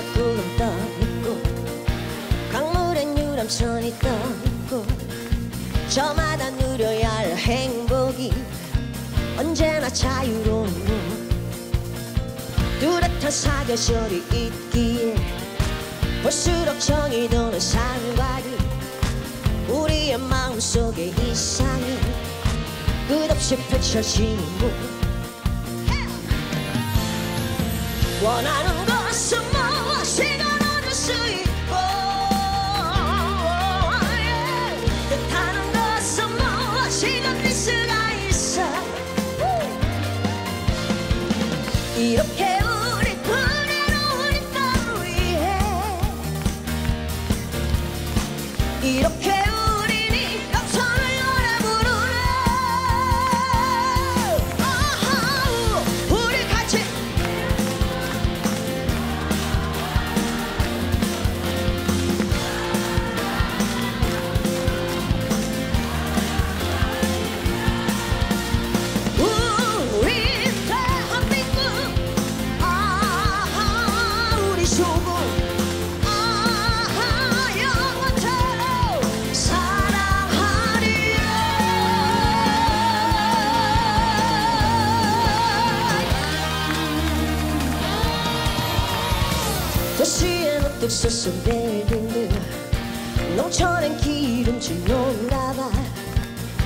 바닷가 떠있고 강물엔 유람선이 떠있고 저마다 누려야 할 행복이 언제나 자유로운 뚜렷한 사계절이 있기에 볼수록 정이 도는 산과리 우리의 마음속에 이상이 끝없이 펼쳐지는 곳. 원하는 이렇게 우리 그대로 우리 땅 위해 도시엔 우뚝 솟은 빌딩들. 농촌엔 기름진 농가봐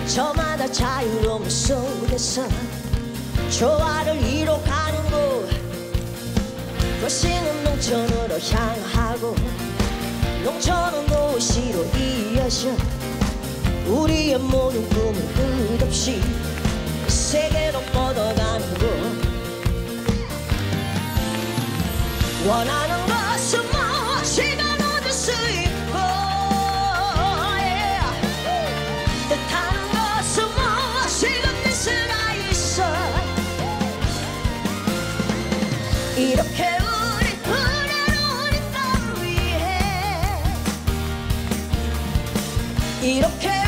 저마다 자유로움 속에서 조화를 이뤄 가는 곳. 도시는 농촌으로 향하고 농촌은 도시로 이어져 우리의 모든 꿈은 끝없이 세계로 뻗어가는 곳. 원하는 이렇게 우리 불안한 우리 위에. 이렇게